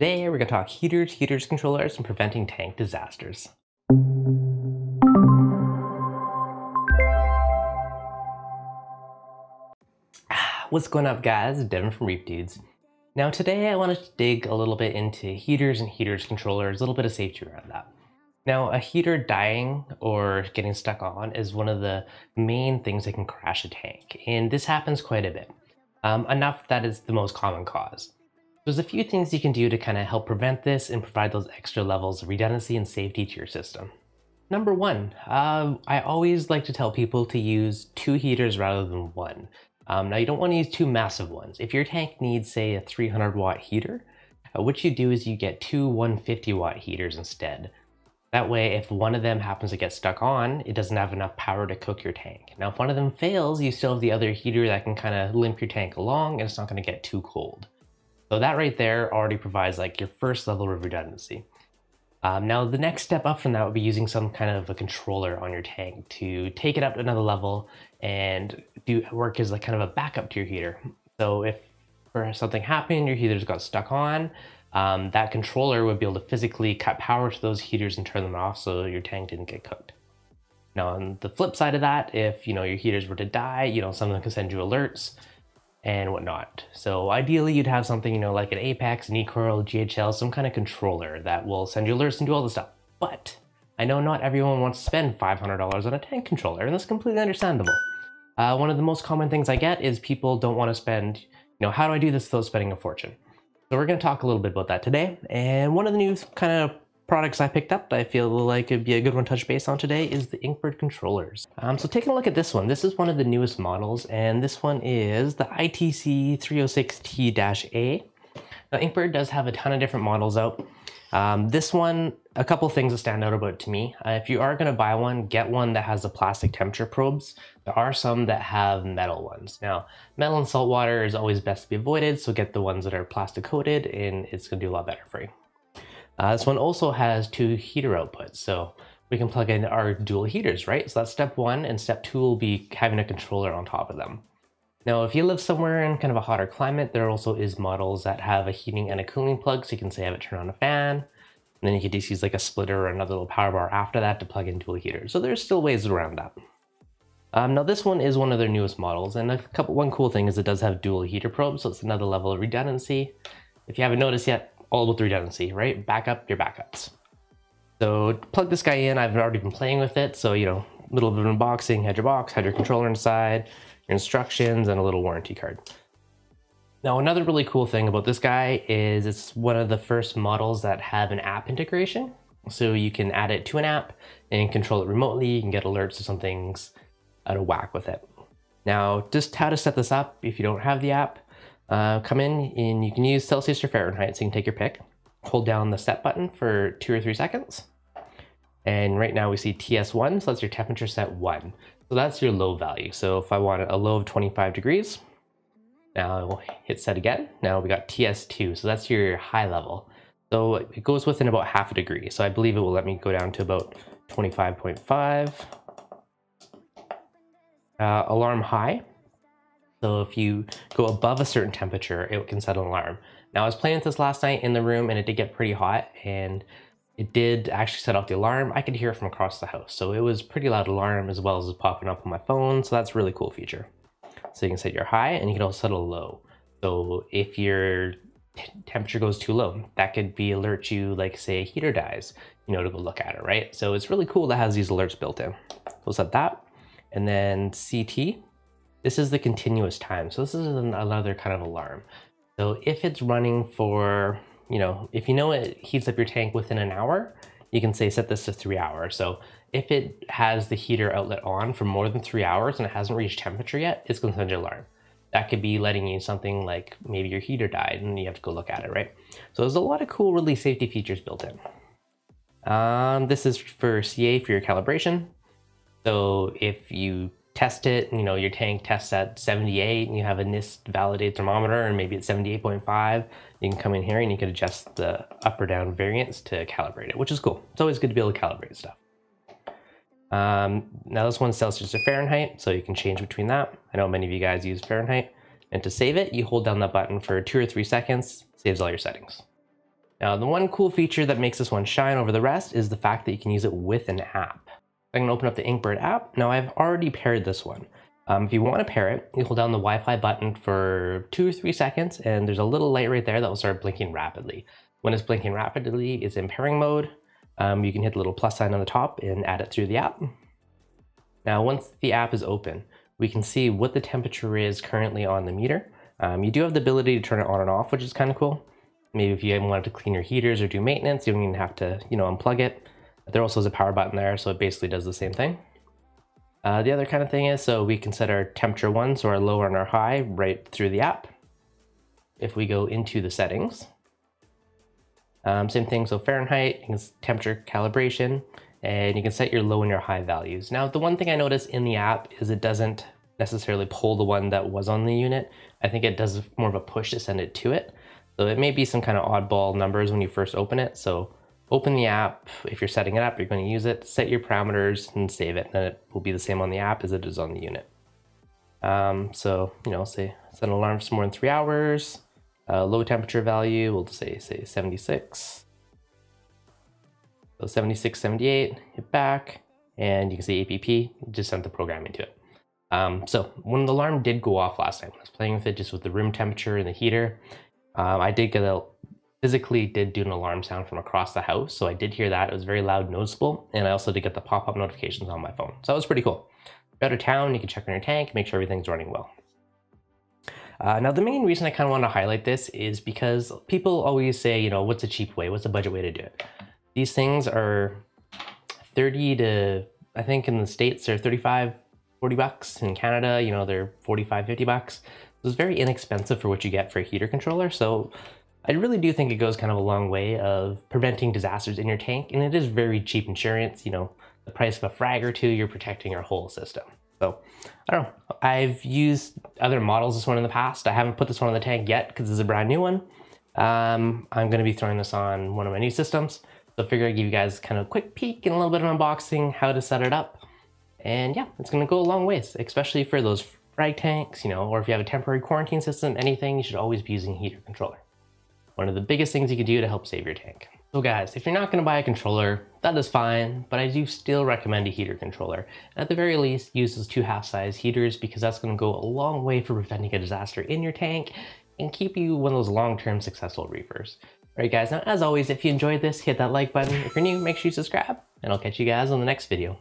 Today we're going to talk heaters, heaters controllers, and preventing tank disasters. What's going up guys, Devin from Reef Dudes. Now today I wanted to dig a little bit into heaters and heaters controllers, a little bit of safety around that. Now a heater dying or getting stuck on is one of the main things that can crash a tank, and this happens quite a bit. Um, enough that is the most common cause. There's a few things you can do to kind of help prevent this and provide those extra levels of redundancy and safety to your system. Number one, uh, I always like to tell people to use two heaters rather than one. Um, now you don't want to use two massive ones. If your tank needs say a 300 watt heater, uh, what you do is you get two 150 watt heaters instead. That way, if one of them happens to get stuck on, it doesn't have enough power to cook your tank. Now, if one of them fails, you still have the other heater that can kind of limp your tank along and it's not going to get too cold. So that right there already provides like your first level of redundancy. Um, now the next step up from that would be using some kind of a controller on your tank to take it up to another level and do work as like kind of a backup to your heater. So if something happened, your heaters got stuck on, um, that controller would be able to physically cut power to those heaters and turn them off so your tank didn't get cooked. Now on the flip side of that, if you know your heaters were to die, you know, some of them can send you alerts and whatnot. So ideally you'd have something, you know, like an Apex, an eKoral, GHL, some kind of controller that will send you alerts and do all this stuff. But I know not everyone wants to spend $500 on a tank controller, and that's completely understandable. Uh, one of the most common things I get is people don't want to spend, you know, how do I do this without spending a fortune? So we're going to talk a little bit about that today. And one of the new kind of products I picked up that I feel like it'd be a good one to touch base on today is the Inkbird controllers. Um, so taking a look at this one, this is one of the newest models and this one is the ITC 306T-A. Now Inkbird does have a ton of different models out. Um, this one, a couple things that stand out about to me. Uh, if you are going to buy one, get one that has the plastic temperature probes. There are some that have metal ones. Now, metal and salt water is always best to be avoided, so get the ones that are plastic coated and it's going to do a lot better for you. Uh, this one also has two heater outputs, so we can plug in our dual heaters, right? So that's step one, and step two will be having a controller on top of them. Now, if you live somewhere in kind of a hotter climate, there also is models that have a heating and a cooling plug, so you can say have it turn on a fan, and then you could just use like a splitter or another little power bar after that to plug in dual heaters. So there's still ways around that. Um, now this one is one of their newest models, and a couple one cool thing is it does have dual heater probes, so it's another level of redundancy. If you haven't noticed yet, all about the redundancy, right? Backup your backups. So plug this guy in, I've already been playing with it. So, you know, a little bit of unboxing, had your box, had your controller inside, your instructions, and a little warranty card. Now, another really cool thing about this guy is it's one of the first models that have an app integration. So you can add it to an app and control it remotely. You can get alerts if something's out of whack with it. Now, just how to set this up if you don't have the app uh, come in and you can use Celsius or Fahrenheit, so you can take your pick. Hold down the set button for two or three seconds. And right now we see TS1, so that's your temperature set one. So that's your low value. So if I want a low of 25 degrees, now I will hit set again. Now we got TS2, so that's your high level. So it goes within about half a degree. So I believe it will let me go down to about 25.5. Uh, alarm high, so if you go above a certain temperature, it can set an alarm. Now I was playing with this last night in the room and it did get pretty hot and it did actually set off the alarm. I could hear it from across the house. So it was pretty loud alarm as well as popping up on my phone. So that's a really cool feature. So you can set your high and you can also set a low. So if your temperature goes too low, that could be alert you like say a heater dies, you know, to go look at it, right? So it's really cool that has these alerts built in. So set that and then CT, this is the continuous time. So this is another kind of alarm. So if it's running for, you know, if you know it heats up your tank within an hour, you can say set this to three hours. So if it has the heater outlet on for more than three hours and it hasn't reached temperature yet, it's going to send you an alarm. That could be letting you something like maybe your heater died and you have to go look at it, right? So there's a lot of cool, really safety features built in. Um, this is for CA for your calibration. So if you test it, you know, your tank tests at 78 and you have a NIST validated thermometer and maybe it's 78.5, you can come in here and you can adjust the up or down variance to calibrate it, which is cool. It's always good to be able to calibrate stuff. Um, now this one's just or Fahrenheit, so you can change between that. I know many of you guys use Fahrenheit. And to save it, you hold down that button for two or three seconds, saves all your settings. Now, the one cool feature that makes this one shine over the rest is the fact that you can use it with an app. I'm gonna open up the Inkbird app. Now I've already paired this one. Um, if you wanna pair it, you hold down the Wi-Fi button for two or three seconds and there's a little light right there that will start blinking rapidly. When it's blinking rapidly, it's in pairing mode. Um, you can hit the little plus sign on the top and add it through the app. Now, once the app is open, we can see what the temperature is currently on the meter. Um, you do have the ability to turn it on and off, which is kind of cool. Maybe if you wanted to clean your heaters or do maintenance, you don't even have to, you know, unplug it. There also is a power button there, so it basically does the same thing. Uh, the other kind of thing is, so we can set our temperature one, so our low and our high right through the app. If we go into the settings, um, same thing, so Fahrenheit, temperature calibration, and you can set your low and your high values. Now, the one thing I notice in the app is it doesn't necessarily pull the one that was on the unit. I think it does more of a push to send it to it. So it may be some kind of oddball numbers when you first open it. So open the app. If you're setting it up, you're going to use it, set your parameters and save it. And it will be the same on the app as it is on the unit. Um, so, you know, say set an alarm for more than three hours. Uh, low temperature value, we'll say, say 76. So 76, 78, hit back, and you can see APP, just sent the programming to it. Um, so when the alarm did go off last night, when I was playing with it just with the room temperature and the heater, um, I did get a physically did do an alarm sound from across the house. So I did hear that. It was very loud, noticeable. And I also did get the pop-up notifications on my phone. So that was pretty cool. Of town, you can check on your tank, make sure everything's running well. Uh, now, the main reason I kind of want to highlight this is because people always say, you know, what's a cheap way? What's a budget way to do it? These things are 30 to, I think in the States, they're 35, 40 bucks. In Canada, you know, they're 45, 50 bucks. So it's very inexpensive for what you get for a heater controller. So I really do think it goes kind of a long way of preventing disasters in your tank, and it is very cheap insurance. You know, the price of a frag or two, you're protecting your whole system. So I don't know. I've used other models this one in the past. I haven't put this one on the tank yet because it's a brand new one. Um, I'm going to be throwing this on one of my new systems. So I figure I'd give you guys kind of a quick peek and a little bit of unboxing, how to set it up. And yeah, it's going to go a long ways, especially for those frag tanks, you know, or if you have a temporary quarantine system, anything, you should always be using a heater controller one of the biggest things you can do to help save your tank. So guys, if you're not gonna buy a controller, that is fine, but I do still recommend a heater controller. At the very least, use those two half-size heaters because that's gonna go a long way for preventing a disaster in your tank and keep you one of those long-term successful reefers. Alright guys, now as always, if you enjoyed this, hit that like button. If you're new, make sure you subscribe, and I'll catch you guys on the next video.